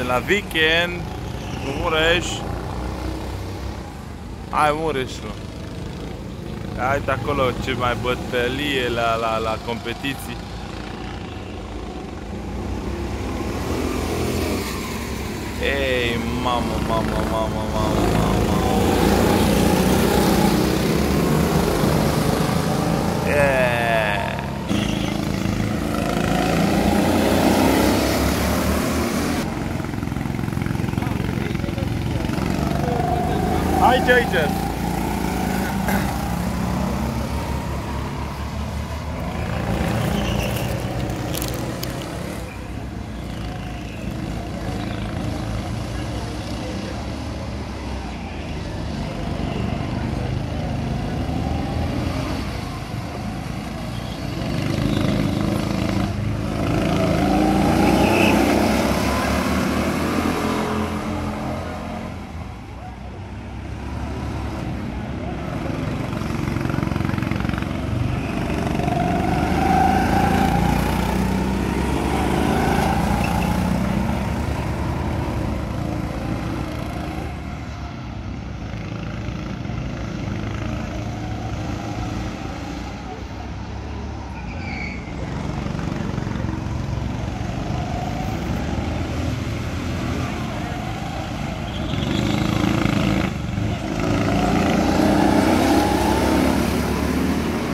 la weekend cu Mureș. Hai Mureșul. Hai de acolo ce mai bătălie la, la, la competiții. Ei, mamă, mamă, mamă, mamă, mamă. Hi, Titus.